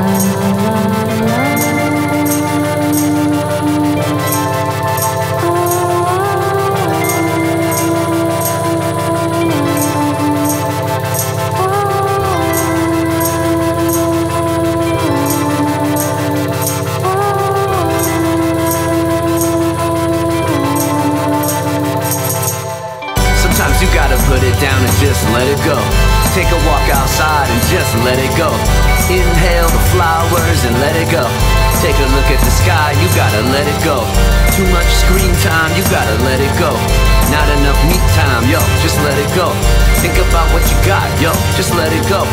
Thank you. Just let it down and just let it go. Take a walk outside and just let it go. Inhale the flowers and let it go. Take a look at the sky, you gotta let it go. Too much screen time, you gotta let it go. Not enough me time, yo, just let it go. Think about what you got, yo, just let it go.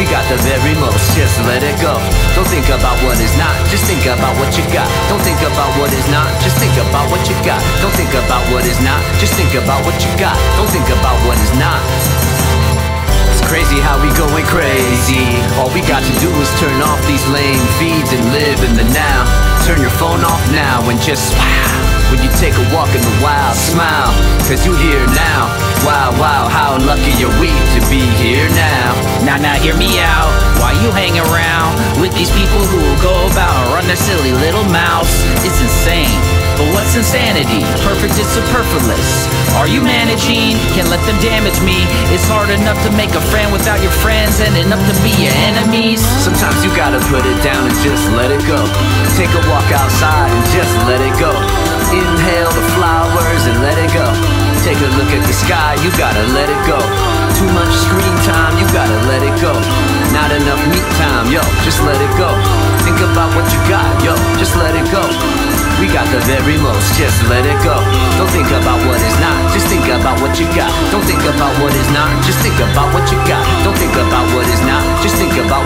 We got the very most, just let it go. Don't think about what is not, just think about what you got. Don't think about what is not, just think about what you got. Don't think about what is not, just think about what you got. Don't think about what is not. It's crazy how we going crazy. All we got to do is turn off these lame feeds and live in the now. Turn your phone off now and just wow. When you take a walk in the wild, smile, cause you here now. Wow, wow, how lucky are we to be hang around with these people who will go about run their silly little mouths? It's insane. But what's insanity? Perfect is superfluous. Are you managing? Can't let them damage me. It's hard enough to make a friend without your friends and enough to be your enemies. Sometimes you gotta put it down and just let it go. Take a walk outside and just let it go. Inhale the flowers and let it go. Take a look at the sky, you gotta let it go. Too much screen time, you gotta let it go. Not enough me time, yo, just let it go. Think about what you got, yo, just let it go. We got the very most, just let it go. Don't think about what is not, just think about what you got. Don't think about what is not, just think about what you got. Don't think about what is not, just think about